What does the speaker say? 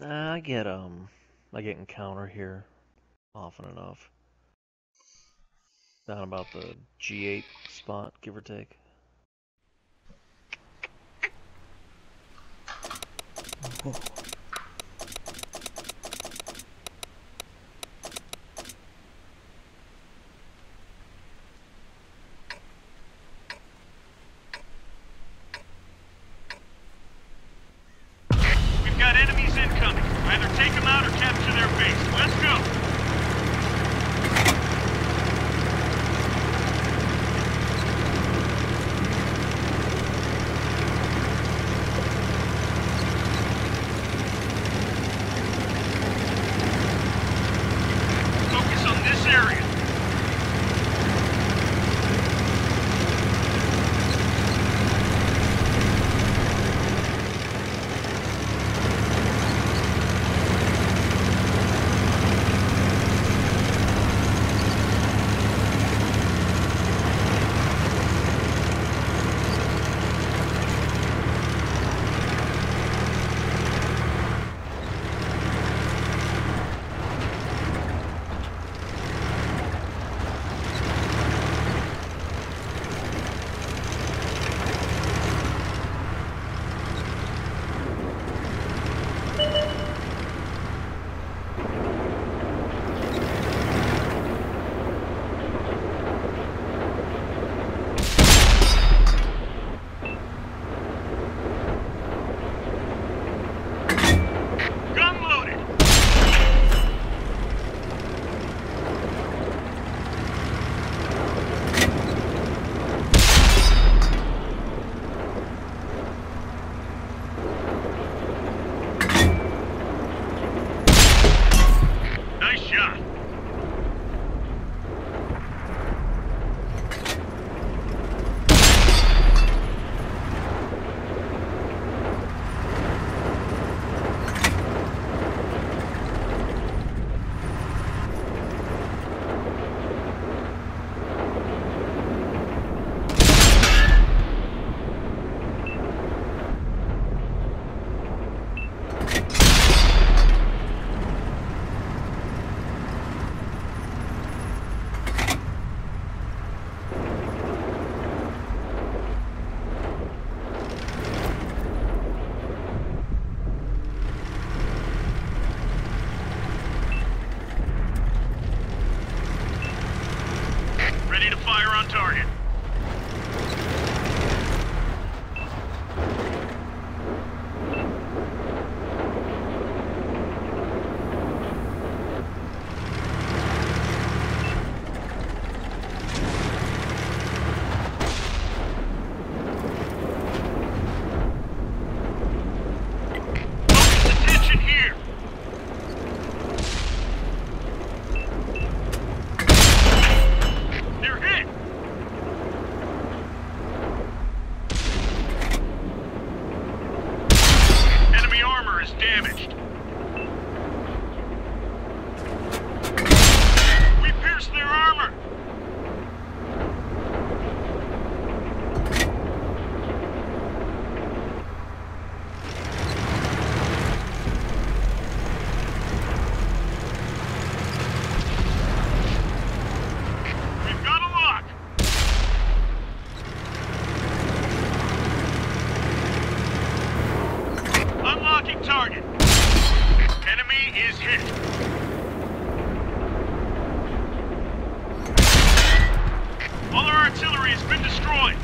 Nah, I get um, I get encounter here often enough. Down about the G8 spot, give or take. Whoa. Got enemies incoming. Either take them out or capture their base. Let's go. Ready to fire on target. All our artillery has been destroyed.